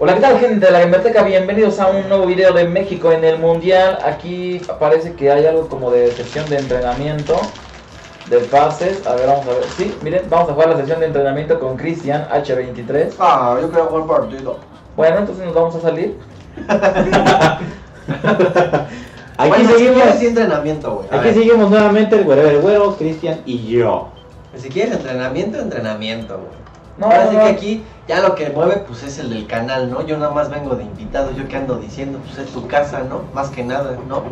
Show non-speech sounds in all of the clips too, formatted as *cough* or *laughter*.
Hola, ¿qué tal gente de la Gamerteca? Bienvenidos a un nuevo video de México en el Mundial. Aquí parece que hay algo como de sesión de entrenamiento de pases. A ver, vamos a ver. Sí, miren, vamos a jugar la sesión de entrenamiento con Cristian H23. Ah, yo quiero jugar partido. Bueno, entonces nos vamos a salir. *laughs* Aquí bueno, seguimos, entrenamiento, güey. Aquí ver, seguimos nuevamente el güero, el güero, Cristian y yo. Si quieres entrenamiento, entrenamiento, güey. No, Ahora no, sí no. que aquí ya lo que mueve pues es el del canal, ¿no? Yo nada más vengo de invitado, yo que ando diciendo, pues es tu casa, ¿no? Más que nada, ¿no?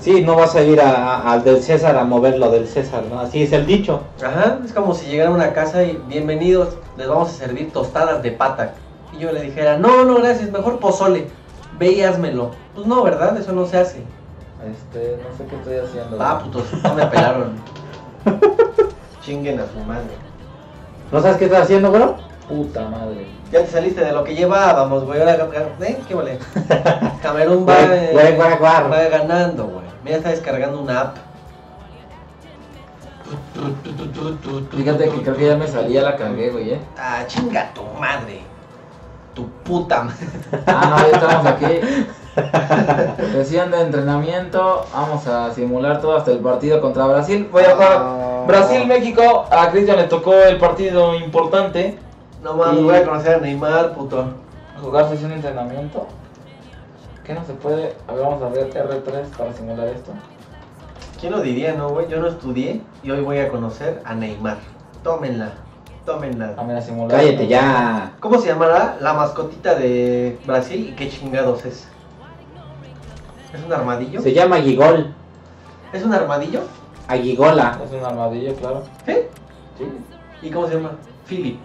Sí, no vas a ir a- a- al del César a mover lo del César, ¿no? Así es el dicho. Ajá, es como si llegara a una casa y bienvenidos, les vamos a servir tostadas de pata. Y yo le dijera, no, no, gracias, mejor pozole, ve y házmelo. Pues no, ¿verdad? Eso no se hace. Este, no sé qué estoy haciendo. Ah, putos, no me pelaron. *laughs* Chinguen a su madre. ¿No sabes qué estás haciendo, güero? Puta madre. Ya te saliste de lo que llevábamos, güey. Ahora, ¿eh? ¿Qué vale? *laughs* Camerún va, eh, güey, güey, güey. va ganando, güey. Mira, está descargando una app. Fíjate que creo que ya me salía la cagué, güey, eh. Ah, chinga tu madre. Tu puta madre. *laughs* Ah, no, ya estamos aquí. Sesión de entrenamiento. Vamos a simular todo hasta el partido contra Brasil. Voy a jugar Ah. Brasil-México. A Cristian le tocó el partido importante. No mames, Y- voy a conocer a Neymar, puto. Jugar sesión de entrenamiento. ¿Qué no se puede? A ver, vamos a ver R3 para simular esto. ¿Quién lo diría, no, güey? Yo no estudié y hoy voy a conocer a Neymar. Tómenla, tómenla. A ver, a simular. Cállate ya. ¿Cómo se llamará la mascotita de Brasil y qué chingados es? ¿Es un armadillo? Se llama Aguigol. ¿Es un armadillo? Aguigola. Es un armadillo, claro. ¿Sí? Sí. ¿Y cómo se llama? Philip.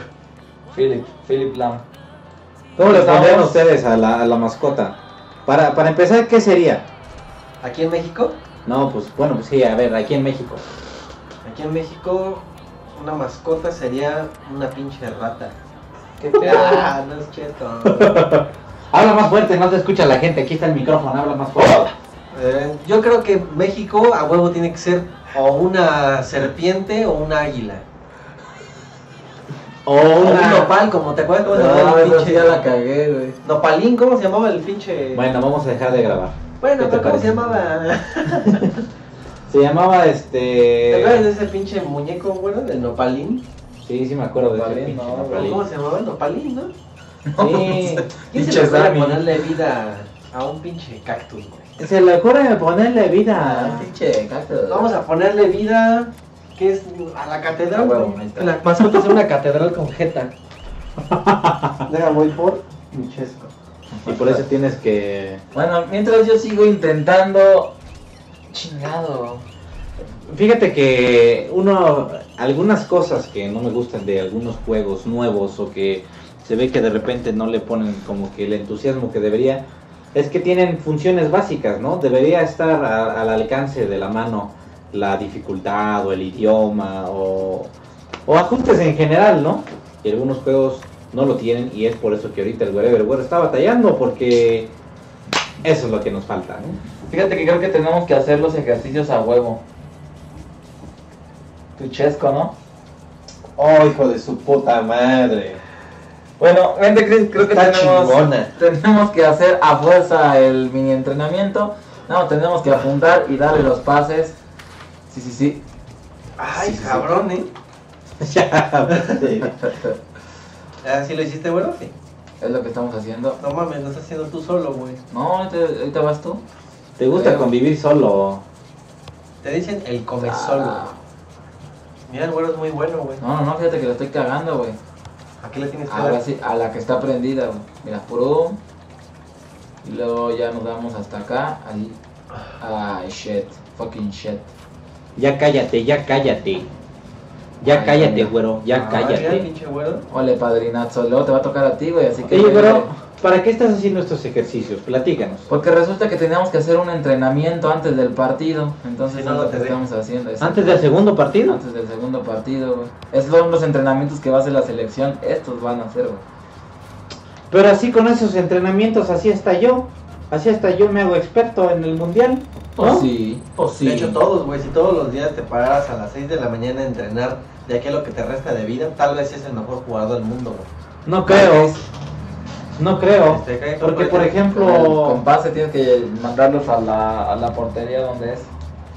Philip, Philip Lam. ¿Cómo le pondrían ustedes a la, a la mascota? Para, para empezar, ¿qué sería? Aquí en México, No, pues bueno, pues sí, a ver, aquí en México. aquí en México, una mascota sería una pinche rata. ¿Qué *laughs* pedo? Ah, no es cheto. *laughs* Habla más fuerte, no te escucha la gente. Aquí está el micrófono, habla más fuerte. Eh, yo creo que México a huevo tiene que ser o una serpiente o una águila. O O un una... nopal, como te acuerdas cómo se No, llamaba el sí pinche. ya la cagué, güey. Nopalín, ¿cómo se llamaba el pinche? Bueno, vamos a dejar de grabar. Bueno, ¿qué te pero ¿cómo se llamaba? Se llamaba ¿Te este... acuerdas de ese pinche muñeco, bueno, del nopalín? Sí, sí me acuerdo de ese pinche no, nopalín. ¿Cómo se llamaba el nopalín, no? Sí. ¿Quién se le Sammy. ponerle vida a un pinche cactus, güey? Se le ocurre ponerle Ah, vida. Pinche cactus. Vamos a ponerle vida, que es a la catedral. A huevo, güey. La mascota es una catedral con jeta. *laughs* Deja, voy por Michesco. Y por eso tienes que... Bueno, mientras yo sigo intentando. Chingado. Fíjate que uno, algunas cosas que no me gustan de algunos juegos nuevos o que se ve que de repente no le ponen como que el entusiasmo que debería, es que tienen funciones básicas, ¿no? Debería estar a- al alcance de la mano la dificultad o el idioma o, o ajustes en general, ¿no? Y algunos juegos no lo tienen y es por eso que ahorita el Wherever Where está batallando porque eso es lo que nos falta, ¿no? Fíjate que creo que tenemos que hacer los ejercicios a huevo. Tu chesco, ¿no? Oh, hijo de su puta madre. Bueno, Chris, creo que tenemos, chingona. tenemos que hacer a fuerza el mini entrenamiento. No, tenemos que apuntar y darle los pases. Sí, sí, sí. Ay, Sí, sí, sí. cabrón, ¿eh? *laughs* Ya, ¿Ah, sí lo hiciste, bueno? Sí. Es lo que estamos haciendo. No mames, lo estás haciendo tú solo, güey. No, ahorita, ahorita vas tú. ¿Te gusta convivir solo? Te dicen el come Ah. solo. Mira, el güero es muy bueno, güey. No, no, no, fíjate que lo estoy cagando, güey. ¿A qué le tienes que Ahora dar? sí, a la que está prendida, güey. Mira, puro. Y luego ya nos vamos hasta acá. Ahí. Ay, shit. Fucking shit. Ya cállate, ya cállate. Ya Ay, cállate, güero, ya Ah, cállate. pinche güero. Ole, padrinazo. Luego te va a tocar a ti, güey. Así que. Oye, pero, ¿para qué estás haciendo estos ejercicios? Platícanos. Porque resulta que teníamos que hacer un entrenamiento antes del partido. Entonces, Si no, es lo que estamos haciendo. exacto. ¿Antes del segundo partido? Antes del segundo partido, güey. Esos son los entrenamientos que va a hacer la selección. Estos van a hacer, güey. Pero así con esos entrenamientos, así hasta yo. Así hasta yo me hago experto en el mundial. Pues ¿no? sí, pues sí. De hecho, todos, güey, si todos los días te pararas a las 6 de la mañana a entrenar de aquí a lo que te resta de vida, tal vez es el mejor jugador del mundo, güey. No creo. No creo. Este, Porque, por por Con ejemplo, pase tienes que mandarlos a la, a la portería donde es.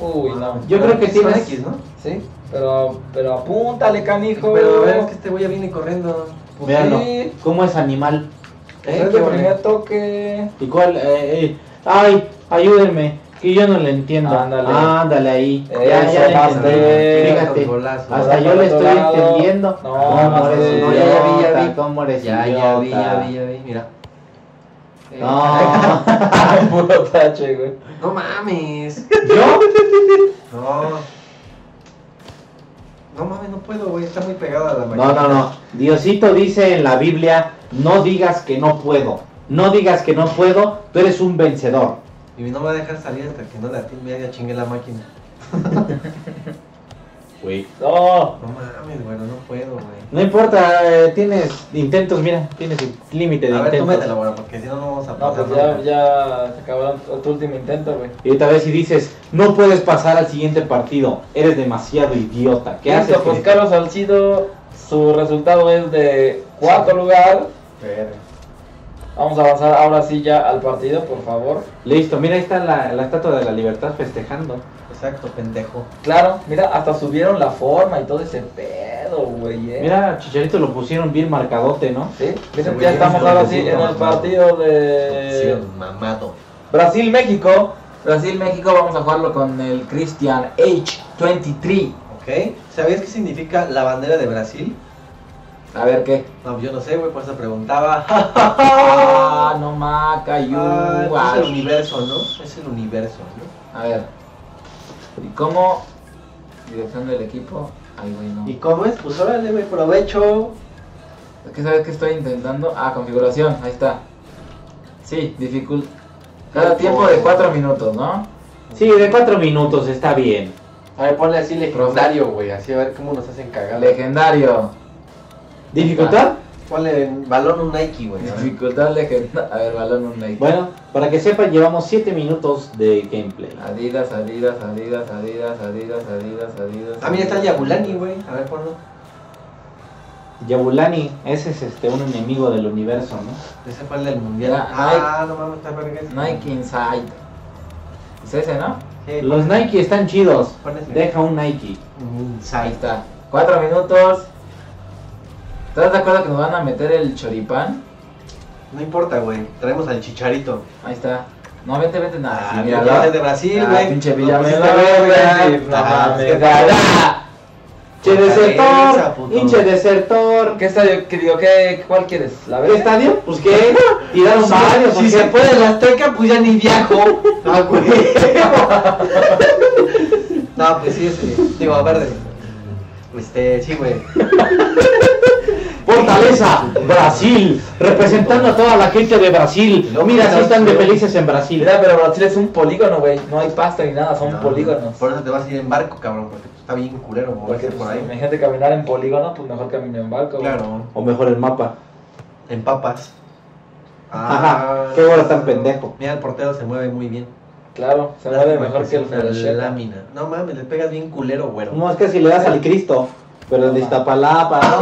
Uy, no. yo creo que tienes. X, ¿no? Sí, pero, pero apúntale, canijo. Pero a ver, es que este güey ya viene corriendo. Pues Véanlo. sí. ¿Cómo es animal? Es Eh, de güey. primer toque. ¿Y cuál? Eh, eh, ay, ayúdenme. Que yo no le entiendo. Ándale. Ándale ahí. Eso, ya, ya le entendí. Fíjate. Golazo. Hasta yo le estoy lado. entendiendo. No, ¿Cómo eres no, ya, ya vi, ya vi. ¿Cómo eres Ya, ya vi, ya vi, ya vi, mira. Eh, No. *laughs* Puro tache, güey. No mames. ¿Yo? No. No mames, no puedo, güey. Está muy pegada a la No, máquina. no, no. Diosito dice en la Biblia, no digas que no puedo. No digas que no puedo, tú eres un vencedor. Y no me va a dejar salir hasta que no le atine media chingue la máquina. *laughs* Güey. No. No mames, güey, no puedo, güey. No importa, eh, tienes intentos, mira, tienes el límite de A ver, tú intentos. mételo, güey, porque si no, no vamos a No, pasar. pues ya, ya se acabó tu último intento, güey. Y otra vez si dices, no puedes pasar al siguiente partido, eres demasiado idiota. ¿Qué Listo, haces? pues? Carlos Salcido, su resultado es de cuarto lugar. Vamos a avanzar ahora sí ya al partido, por favor. Listo, mira, ahí está la, la estatua de la libertad festejando. Exacto, pendejo. Claro, mira, hasta subieron la forma y todo ese pedo, güey, eh. Mira, Chicharito lo pusieron bien marcadote, ¿no? Sí, miren, Ese ya estamos es ahora sí en el partido de Sí, mamado. Brasil-México. Brasil-México, vamos a jugarlo con el Christian H23. ¿Ok? ¿Sabías qué significa la bandera de Brasil? A ver qué. No, yo no sé, güey, por eso preguntaba. *laughs* Ah, no maca, you. Ah, es el universo, ¿no? Es el universo, ¿no? A ver. ¿Y cómo? Dirección del equipo. Ay, güey, no. ¿Y cómo es? Pues órale, güey, provecho. Es que sabes que estoy intentando. Ah, configuración, ahí está. Sí, dificultad. Cada tiempo de 4 minutos, ¿no? Sí, de cuatro minutos, está bien. A ver, ponle así legendario, güey, así a ver cómo nos hacen cagar. Legendario. ¿Dificultad? Ponle balón un Nike, güey. Dificultad legendaria. A ver, balón un like. Bueno, para que sepan, llevamos 7 minutos de gameplay. Adidas, Adidas, Adidas, Adidas, Adidas, Adidas, Adidas. Ah, mira, está el Yabulani, güey. A ver, ponlo. Yabulani, ese es este un enemigo del universo, ¿no? Ese fue el del mundial. Mira, ah, no mames, está verga. ese. Nike Inside. Es ese, ¿no? Sí, Los Nike están chidos. Deja un Nike. Ahí Inside. está. 4 minutos. ¿Estás de acuerdo que nos van a meter el choripán? No importa, güey. Traemos al chicharito. Ahí está. No, vete, vete, nada. Ah, sí, mira, de Brasil, Ah, güey. pinche Villamela, no Ah, mames. es que- ¡Gara! ¡Che desertor! ¡Hinche desertor! ¿Qué estadio? ¿Qué digo? ¿Qué, ¿Cuál quieres? ¿La ¿Qué estadio? Pues qué, tiraron varios. Si ¿o se puede la Azteca, pues ya ni viajo. *laughs* Ah, güey. *laughs* No, pues sí, ese. Digo, verde. Este, sí, güey. *laughs* Fortaleza, Brasil, representando a toda la gente de Brasil. No, Mira, si están de felices en Brasil. Mira, pero Brasil es un polígono, güey. No hay pasta ni nada, son No, polígonos. Por eso te vas a ir en barco, cabrón, porque pues, está bien culero Porque moverse pues, por ahí. imagínate caminar en polígono, pues mejor camino en barco. güey. Claro, O mejor el mapa. en papas. Ajá, qué bola tan pendejo. Mira, el portero se mueve muy bien. Claro, se mueve mejor que el Ferrecheta. lámina. No mames, le pegas bien culero, güero. No, es que si le das al Cristo, pero el de Iztapalapa, ¿no?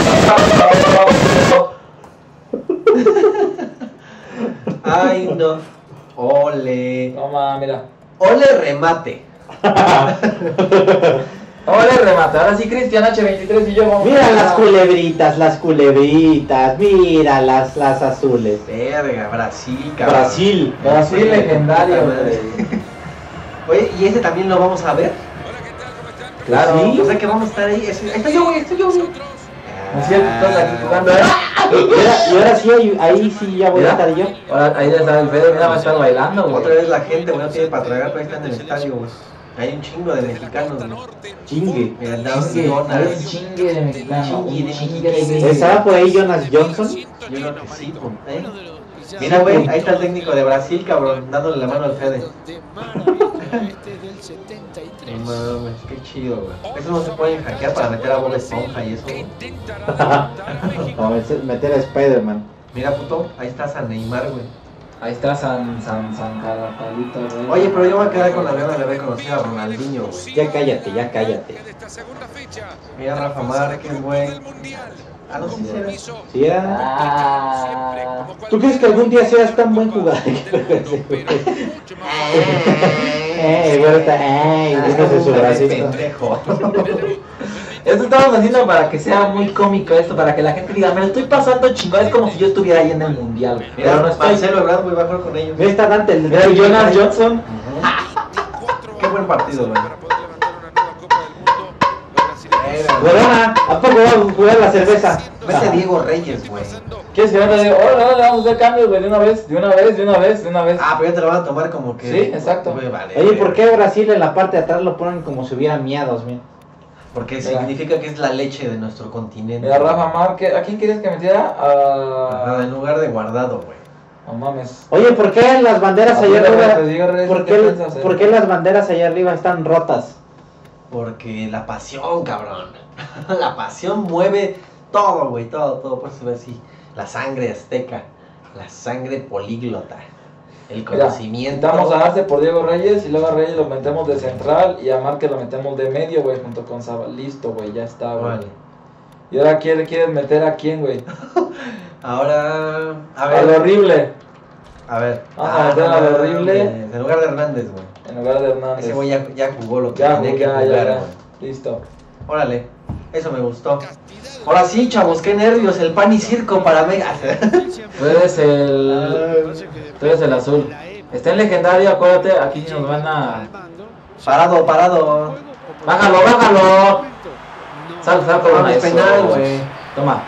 Ay, no. Ole. Toma, mira. Ole remate. Ahora remata. Ahora sí, Cristian H23 y yo vamos Mira a- las culebritas, las culebritas, mira las, las azules. Verga, Brasil, cabrón. Brasil. Brasil legendario. Oye, ¿y ese también lo vamos a ver? Claro. Sí. O sea que vamos a estar ahí. Estoy yo, güey, estoy yo, güey. Es cierto, estás aquí jugando. Y ahora, y ahora sí, ahí, ahí sí ya voy a estar yo. Ahora ahí ya está el Fede, mira, va a estar bailando, güey. Otra vez la gente, güey, no tiene para tragar, pero ahí está en el estadio, güey. Hay un chingo de mexicanos, güey. Chingue. Mira, Chingue, hay un chingue de mexicano. Chingue Un de chingue de mexicano. mexicano. ¿Estaba por ahí Jonas Johnson? Yo creo que sí, güey. ¿eh? Mira, güey, ahí está el técnico de Brasil, cabrón, dándole la mano al Fede. No mames, qué chido, güey. Eso no se pueden hackear para meter a Bob Esponja y eso. *laughs* Como meter- a Spider-Man. Mira, puto, ahí está San Neymar, güey. Ahí está San, San, San Carapalito, güey. Oye, pero yo voy a quedar con la gana de reconocer a Ronaldinho, güey. Ya cállate, ya cállate. Mira Rafa Márquez, güey. Ah, no, sí. Sí, era. Ah. ¿Tú crees que algún día seas tan buen jugador? *laughs* eh. Eh, y su bracito. Esto estamos haciendo para que sea muy cómico esto, para que la gente diga, me lo estoy pasando chingón, es como si yo estuviera ahí en el mundial. Mira, Pero no estoy. Marcelo a jugar con ellos. Mira, está Dante, el Jonas Johnson. Qué buen partido, güey. Corona, ¿a poco va a jugar la cerveza? Vete Diego Reyes, güey. ¿Quieres que yo te diga, oh, no, le vamos a hacer cambios, güey, de una vez, de una vez, de una vez, de una vez? Ah, pero ya te lo van a tomar como que. Sí, exacto. Güey, vale, Oye. ¿por qué Brasil en la parte de atrás lo ponen como si hubiera miados, mira? Porque Mira. significa que es la leche de nuestro continente. Mira, Rafa Márquez, ¿a quién quieres que metiera? Ajá, A... en lugar de guardado, güey. No mames. Oye, ¿por qué las banderas allá arriba? te digo, Reyes, ¿Por ¿qué qué, piensas, eh? por qué las banderas allá arriba están rotas? Porque la pasión, cabrón. *laughs* la pasión mueve todo, güey, todo, todo. Por eso así. La sangre azteca, la sangre políglota, el Mira, conocimiento. Vamos a darse por Diego Reyes y luego a Reyes lo metemos de central y a Márquez lo metemos de medio, güey, junto con Saba. Listo, güey, ya está, güey. Vale. ¿Y ahora quién quieres meter a quién, güey? *laughs* Ahora, a A ver, lo horrible, a ver. Vamos a meter a lo horrible. En lugar de Hernández, güey. en lugar de Hernández. Ese güey ya, ya jugó lo que Ya, tenía que jugar, ya. Listo. Órale, eso me gustó. Ahora sí, chavos, qué nervios, el pan y circo para Mega. *laughs* Tú eres el. Tú eres el azul. Está en legendario, acuérdate, aquí nos van a. parado, parado. Bájalo, bájalo. Sal, sal, con es penal, güey. Toma.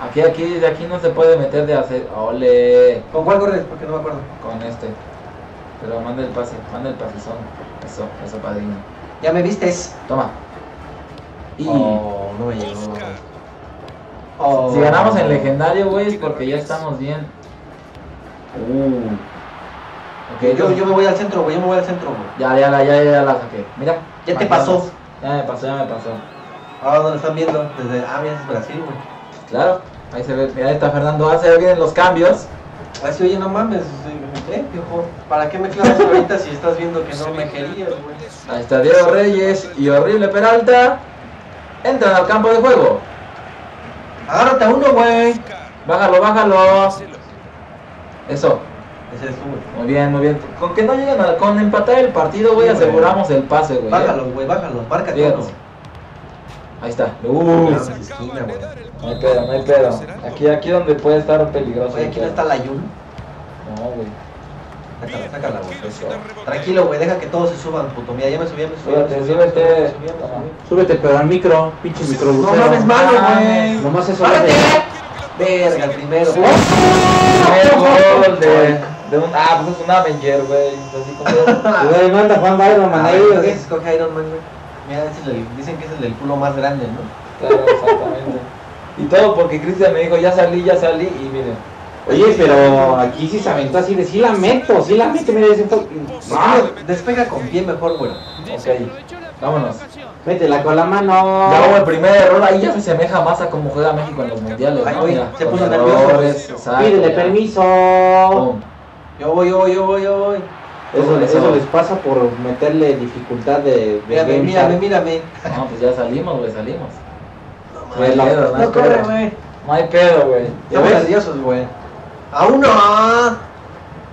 Aquí, aquí, de aquí no se puede meter de hacer. Ole. ¿Con cuál corres? Porque no me acuerdo. Con este. Pero manda el pase, manda el pasezón. Eso, eso, padrino. Ya me vistes. Toma. Y. Oh, no me llegó. Oh. Si ganamos en legendario, güey, es porque ya estamos bien. Uh. Ok, Yo, yo me voy al centro, güey, yo me voy al centro, güey. Ya, ya, la- ya, ya, la saqué. Mira. Ya te pasó. Ya me pasó, ya me pasó. Ahora dónde están viendo, desde. Ah, mira, es Brasil, güey. Claro. Ahí se ve, mira, ahí está Fernando. Hace bien los cambios. Así, oye, no mames. ¿Eh? ¿Para qué me clavas ahorita si estás viendo que no me querías, güey? Ahí está Diego Reyes y horrible Peralta. Entran al campo de juego. Agárrate a uno, güey. Bájalo, bájalo. Eso. Ese es tú. Muy bien, muy bien. Con que no lleguen a, con empatar el partido, güey, Sí, aseguramos el pase, güey. Bájalo, güey, bájalo. Uno. Ahí está. Uh, en esquina, no hay pedo, no hay pedo. Aquí, aquí donde puede estar peligroso. Oye, aquí no está la Yun. No, güey. Sácala, sácala, güey. Eso. Tranquilo, güey, deja que todos se suban, puto. Mira, ya me subí, ya me subí. Súbete, súbete. pero al micro, pinche micro No mames, malo, güey. Nomás eso ¡Párate! de- Verga, el primero. Primer gol de, de un. Ah, pues es un Avenger, güey. Así como. *laughs* Güey, no anda jugando Iron Man Ah, ahí, ¿o ¿por qué qué? se escoge Iron Man, güey? Mira, ese es el- dicen que es el del culo más grande, ¿no? Claro, exactamente. *laughs* Y todo porque Cristian me dijo, ya salí, ya salí. Y miren. Oye, pero aquí sí se aventó así de sí la meto, sí la meto, mira fue. Ah, despega con pie mejor, güey. Ok, vámonos. Métela con la mano. Ya hubo el primer error, ahí ya se asemeja más a cómo juega México en los mundiales. Ay, ¿no? se puso nervioso, Pídele ya. permiso. Pum. Yo voy, yo voy, yo voy, yo voy. Eso, les pasa por meterle dificultad de, de Mírame, Game mírame, mírame. No, pues ya salimos, güey, salimos. No, No hay Bueno, pedo, no hay no corre, pedo. güey. No hay pedo, güey. ¿Ya Estamos ves? nerviosos, güey. ¡A uno!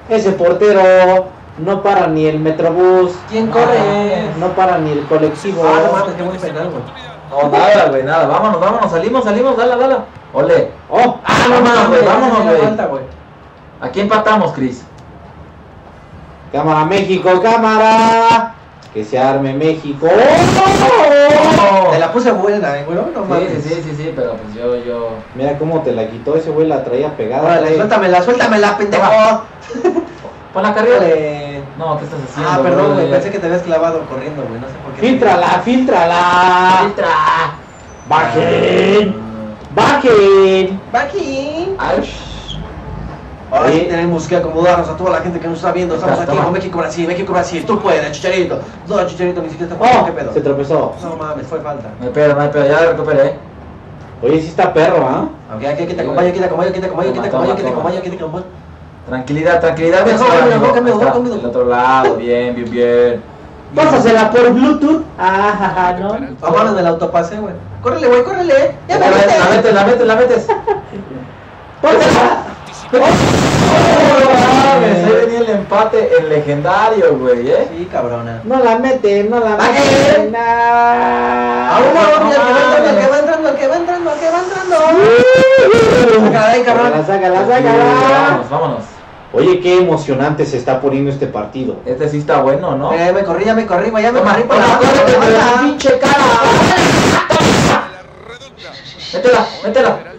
Ese portero no para ni el metrobús, ¿Quién No, corre? no para ni el colectivo. Ah, no mames, qué buen penal, güey. No, nada, güey, nada. Vámonos, vámonos, salimos, salimos, dale, dale. Ole. Oh, Ah, no mames, güey, vámonos, güey. Aquí empatamos, Cris. cámara México, cámara. Que se arme México. Te la puse buena, eh, güey. No Sí, mames. sí, sí, sí, sí, pero pues yo, yo. Mira cómo te la quitó ese güey, la traía pegada. Trae- suéltamela, suéltamela, pendejo. *laughs* Pon la carrera. No, ¿qué estás haciendo? Ah, perdón, güey. Pensé que te habías clavado corriendo, güey. No sé por qué. Fíltrala, fíltrala. Filtra. Bajen, bajen. Baki. Ay, Ahora sí Oye. tenemos que acomodarnos a toda la gente que nos está viendo. Estamos aquí con México Brasil, México Brasil. Tú puedes, Chicharito. No, Chicharito ni siquiera está Oh. ¿Qué pedo? se tropezó. No mames, fue falta. no hay pedo, no hay pedo, ya la recuperé. Oye, sí está perro, ¿ah? Ok, aquí, aquí te acompaño, aquí te acompaño, aquí te acompaño, aquí te acompaño, aquí te acompaño, aquí te acompaño. Tranquilidad, tranquilidad. Mejor, Ahí ahí. Del otro lado, bien, bien, bien. Pásasela por Bluetooth. Ajá, no. Vámonos del autopase, güey. Córrele, güey, córrele. Ya me La metes, la metes, la metes, la metes. Pásala. ¡Oh, mames! Ahí venía el empate, el legendario, güey, ¿eh? Sí, cabrona. No la mete, no la ¿Va mete. A uno, el que va entrando, el que va entrando, el que va entrando, el que va entrando. Sácala, sácala, Sí, sácala. Vámonos, vámonos. Oye, qué emocionante se está poniendo este partido. Este sí está bueno, ¿no? Eh, me corrí, ya me corrí, ya me corrí por la pinche cara. *laughs* Métela, métela.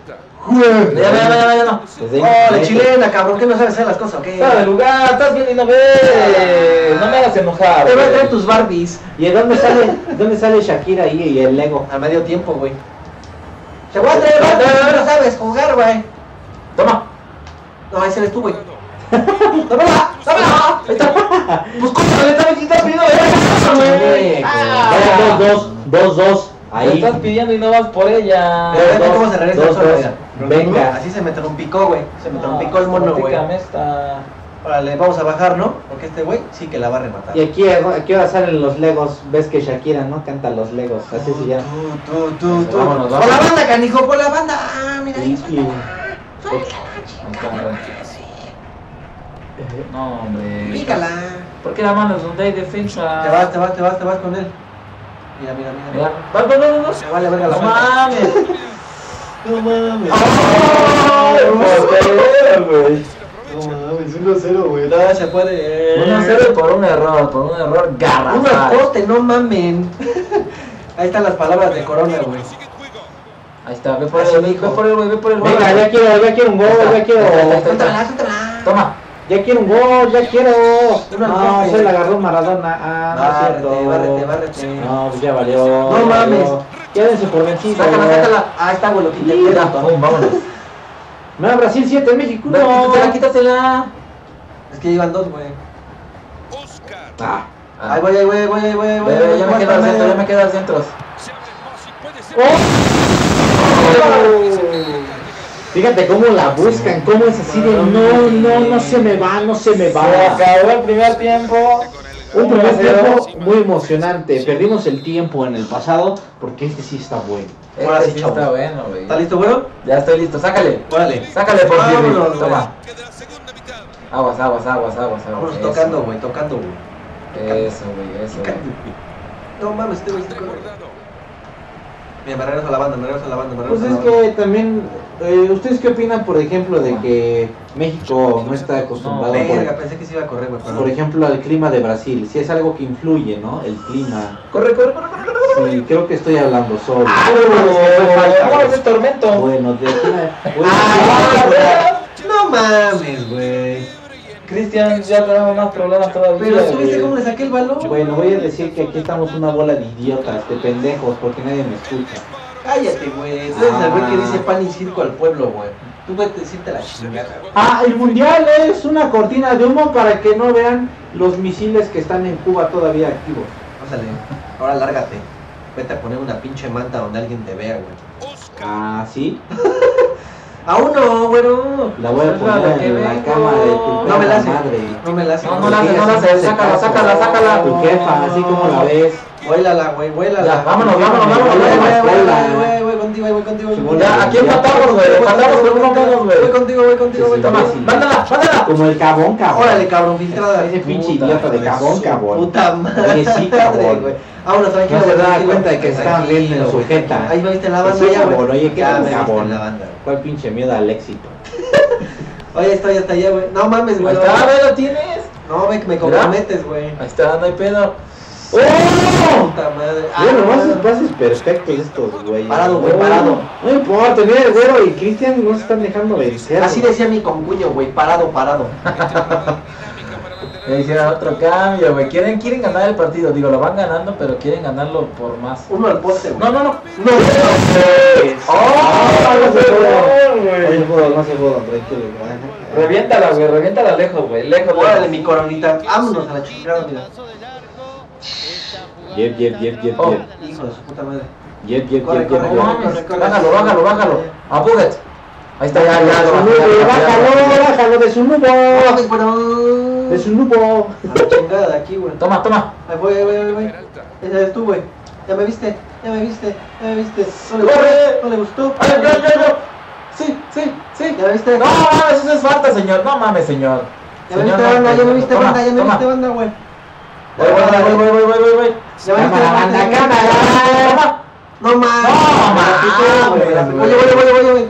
Ya, ya, ya, ya, ya, no. Desde Oh, la chilena, cabrón, que no sabes hacer las cosas, ¿ok? Fuera de lugar, estás viendo y no ves. No me hagas enojar. Te voy a traer tus Barbies ¿Y dónde sale, *laughs* dónde sale Shakira ahí y el Lego? a medio tiempo, güey. Te voy a traer Barbies, no sabes jugar, güey. Toma. No, ese eres tú, güey. *laughs* ¡Dámela! ¡Dámela! Ahí está. Pues está quita pidiendo Oye, Ah. Dos, dos, dos, dos. Me Ahí. estás pidiendo y no vas por ella. Pero ve dos, cómo se regresa dos, el solo, dos. Venga. Así se me trompicó, güey. Se me trompicó el mono, güey. Órale, vamos a bajar, ¿no? Porque este güey sí que la va a rematar. Y aquí, aquí ahora salen los Legos. Ves que Shakira, ¿no? Canta los Legos. Así se llama. Tú, tú, tú, tú. Vámonos, Por vámonos. la banda, canijo, por la banda. Ah, mira ahí. Y- No, hombre. Pícala. ¿Por qué la mano es donde hay defensa? Te vas, te vas, te vas, te vas con él. Mira, mira, mira. Mira. Vas, vas, vas, vas. Me vale verga la No mames. No mames. No mames, 1-0, güey. No se puede. 1-0 por un error, por un error Un garrafal. aporte, no mamen. *laughs* Ahí están las palabras de Corona, güey. Ahí está, ve por él, ve por él, güey, ve por él. Venga, ya quiero, ya quiero un gol, ya quiero. Suéltala, suéltala. Toma. Ya quiero un gol, ya quiero. No, se la agarró Maradona. Ah, no es Bárrete, cierto. bárrete, bárrete. No, pues ya valió. No mames. Valió. Quédense por vencido. Sácala, sácala. Ah, está, güey, lo quité. Ya, pum, vámonos. No, Brasil 7, México No, 1. quítatela, quítatela. Es que llevan dos, güey. Ah. Ahí voy, ahí voy, ahí voy. Ve, ve, ya me quedo al centro, ya me quedo al centro. Fíjate cómo la buscan, cómo es así de no, no, no se me va, no se me va. Se acabó el primer tiempo. Un primer 1-0. tiempo muy emocionante. Perdimos el tiempo en el pasado porque este sí está bueno. Ahora Este sí, sí chavos. está bueno, güey. ¿Está listo, güey? Ya estoy listo, sácale. Órale. Sácale por Sirri. güey. Toma. Aguas, aguas, aguas, aguas, aguas. Tocando, güey, tocando, güey. Eso, güey, eso, güey. No mames, este güey está Mira, me regreso a la banda, me regreso a la banda, me Pues regreso es a la banda. que también, eh, ¿ustedes qué opinan, por ejemplo, de que México no está acostumbrado, No, Verga, por, pensé que se iba a correr, güey. por ejemplo, al clima de Brasil? Si es algo que influye, ¿no? El clima. Corre, corre, corre, corre, corre. Sí, creo que estoy hablando solo. ¡Ah, no. ¡Es tormento! Bueno, de aquí bueno, ¡Ah, No mames, güey. Cristian, ya tenemos más problemas todavía. Pero ¿sí viste güey. cómo le saqué el balón? Bueno, voy a decir que aquí estamos una bola de idiotas, de pendejos, porque nadie me escucha. Cállate, güey. Tú eres el güey que dice pan y circo al pueblo, güey. Tú vete decirte la chingada. Ah, el mundial es una cortina de humo para que no vean los misiles que están en Cuba todavía activos. Pásale. Ahora lárgate. Vete a poner una pinche manta donde alguien te vea, güey. Ah, sí. *laughs* A uno, güero. La voy a Es la de poner en la cama de tu No me la madre. No me la hace. No, no la hace, no la hace. Sácala, sácala, sácala. Tu jefa, así como la ves. Vuélala, güey, vuélala. Vámonos, vámonos, vámonos, güey, contigo, güey, contigo. Güey. Ya, aquí empatamos, güey. Empatamos con uno menos, Voy güey. contigo, voy contigo. Sí, sí, Toma, sí. mándala, mándala. Como el cabón, cabrón. Órale, cabrón, filtrada. Ese pinche idiota de cabón, cabrón. Puta madre. Sí, cabrón. güey. Vámonos, tranquilo. No se da cuenta de que estaban viendo en Tranquilo, su güey. jeta. Ahí viste la banda, ya, güey. oye, qué Ya me güey. ¿Cuál pinche miedo al éxito? *laughs* Oye, estoy hasta allá, güey. No mames, Ahí güey. está, ve, lo tienes. No, que me comprometes, güey. Ahí está, no hay pedo. ¡Oh! Puta madre. Ah, Bueno, pases, pases perfectos estos, güey. Parado, güey, parado. No importa, mira, el güero y Cristian no se están dejando vencer. Así decía mi concuño, güey. Parado, parado. *laughs* Le hicieron otro cambio, güey. Quieren, quieren ganar el partido. Digo, lo van ganando, pero quieren ganarlo por más. Uno al poste, güey. No, no, no. No, ¡Oh! No se pudo, gol, no güey. se pudo, no se tranquilo. Reviéntala, güey. Reviéntala lejos, güey. Lejos, Órale, lejos. mi coronita. Vámonos a la chingada, mira. Yep, yep, yep, yep, Oh. yep. Hijo de su puta madre. Yep, yep, Corre, yep, corre, No corre. Bájalo, bájalo, bájalo. Apúrate. Ahí está, ya, ya. Su Bájalo, bájalo de su No nubo. Es un nubo. A la chingada de aquí, güey. Toma, toma. Ahí voy, ahí voy, ahí voy. Esa eres tú, güey. Ya me viste, ya me viste, ya me viste. No le ¡Corre! gustó, no le gustó. ¡Ay, yo, yo, yo! Sí, sí, sí. ¿Ya me viste? No mames, eso es falta, señor. No mames, señor. Ya me viste, no, banda, ya me viste, banda, ya me viste, banda, güey. Voy, voy, voy, voy, voy, voy, voy, Se va a cámara, cámara. No mames. No mames. Oye, oye, oye, oye, oye.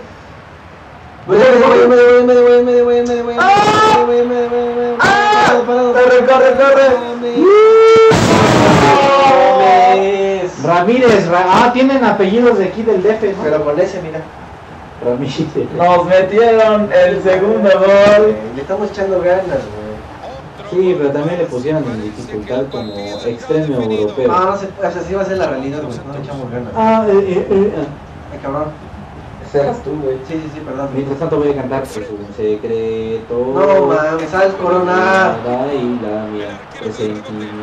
Corre, corre, corre. Ramírez, ah, tienen apellidos de aquí del DF, Pero con ese, mira. Ramírez. Nos metieron el segundo gol. Le estamos echando ganas, güey. Sí, pero también le pusieron en dificultad como extremo europeo. No, no se puede, o sea, sí va a ser la realidad, güey. No le echamos ganas. Ah, eh, eh, eh. Ay, cabrón. Tú, güey. Sí, sí, sí, perdón. Mientras tanto voy a cantar Es un secreto. No mames, sabes coronar. Nada y la mía presentimiento.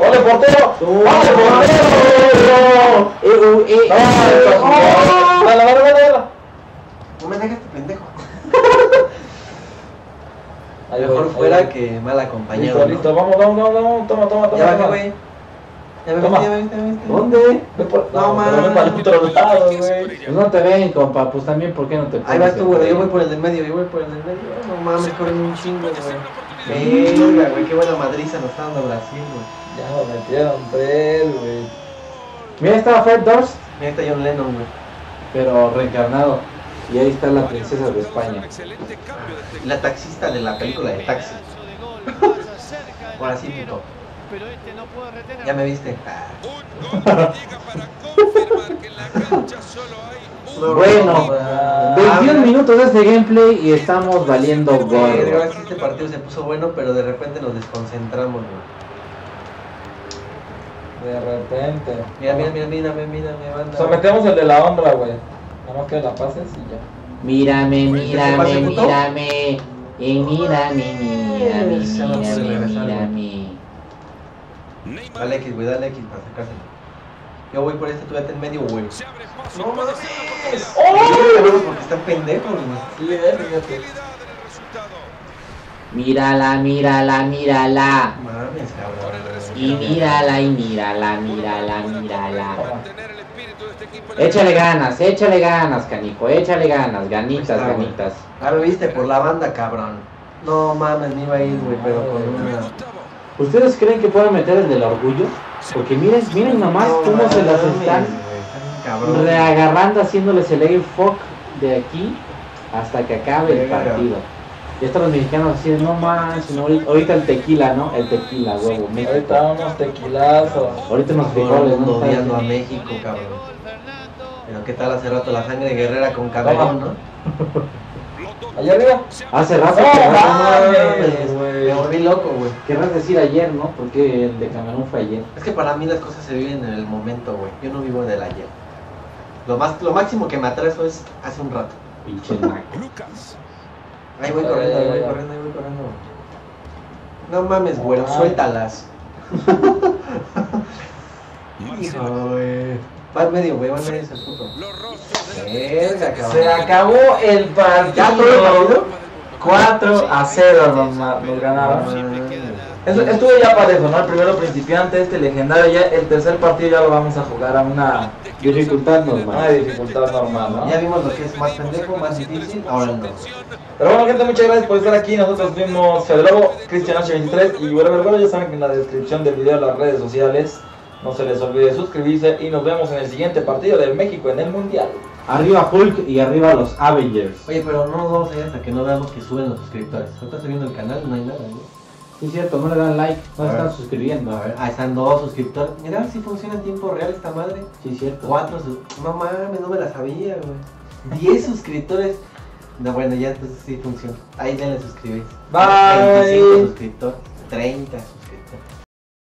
¡Ole, portero! ¡Ole, ¡Ole, portero! Eh, eh, ¡No, eh. Dale, dale, dale, dale. No me dejes pendejo. Ahí Mejor ahí fuera voy. que mal acompañado. Listo, ¿no? listo. Vamos, vamos, vamos, vamos. Toma, toma, toma. Ya toma. güey. Ya viste, ya me viste, ya me viste. ¿Dónde? Ve No, ve para el güey. Pues no te ven, compa, pues también, ¿por qué no te Ahí vas tú, güey. Yo voy por el del medio, yo voy por el del medio. No mames, corren un chingo, güey. Verga, güey. Qué buena madriza nos está dando Brasil, güey. Ya nos metieron tres, güey. Mira, estaba Fred Durst, Mira, está John Lennon, güey. pero reencarnado. Y ahí está la princesa de España. La taxista de la película de Taxi. *laughs* Ahora sí, puto. Ya me viste. No, Bueno, no, 21 no. minutos de este gameplay y estamos valiendo sí este partido se puso bueno, pero de repente nos desconcentramos, güey. De repente. Mira, mira, mira, mira, mira, mira. Sometemos el de la honra, güey. Nada más que la pases y ya. Mírame, ¿Este mírame, mírame. Y mírame, mírame, mírame, güey. mírame. Dale X, güey, dale X para sacárselo. Yo voy por este, tú vete en medio, güey. No mames. ¡Oh! Porque está pendejo, güey. Eh. Mírala, mírala, mírala. Mames, cabrón. Y mírala, y mírala, mírala, mírala. Échale ganas, échale ganas, canijo, échale ganas, ganitas, está, güey. ganitas. Ah, me viste por la banda, cabrón. No mames, me iba a ir, güey, pero con una. ¿Ustedes creen que pueden meter el del orgullo? Porque miren, miren nomás No cómo se las están cabrón. reagarrando, haciéndoles el air fuck de aquí hasta que acabe el partido. Y estos los mexicanos así no más, no, ahorita, ahorita el tequila, ¿no? El tequila, huevo, México. Ahorita unos tequilazos. Ahorita el frijoles, ¿no? odiando a México, cabrón. Pero qué tal hace rato la sangre guerrera con cabelón, ¿no? Allá arriba. Hace rato. Me volví loco, güey. querrás decir ayer, ¿no? Porque el de Camerún fue ayer. Es que para mí las cosas se viven en el momento, güey. Yo no vivo en el ayer. Lo, más, lo máximo que me atraso es hace un rato. Pinche naco. Ahí voy corriendo, ahí voy corriendo, ahí voy corriendo. No mames, güero, Ah. suéltalas. Hijo, güey. Va al medio, güey, va al medio ese puto. Verga, cabrón. Se acabó el partido. ¿Ya todo el partido? 4 a 0 nos, ma- nos ganaron. Eso- Estuvo ya parejo, ¿no? El primero principiante, este legendario. Ya el tercer partido ya lo vamos a jugar a una, Dificultad una normal. dificultad normal, ¿no? Ya vimos lo que es más pendejo, más difícil, ahora no. Pero bueno, gente, muchas gracias por estar aquí. Nosotros fuimos Fede Lobo, Cristian H23 y Whatever. Ya saben que en la descripción del video las redes sociales. No se les olvide suscribirse y nos vemos en el siguiente partido de México en el Mundial. Arriba Hulk y arriba los Avengers. Oye, pero no nos vamos a ir hasta que no veamos que suben los suscriptores. Ahorita estoy viendo el canal, no hay nada, ¿no? Sí, cierto, no le dan like, no se están suscribiendo. A ver, ahí están dos suscriptores. Mira si funciona en tiempo real esta madre. Sí, cierto. Cuatro. No mames, no me la sabía, güey. Diez *laughs* suscriptores. No, bueno, ya entonces sí funciona. Ahí denle suscribir. Bye. 25 suscriptores. 30 suscriptores.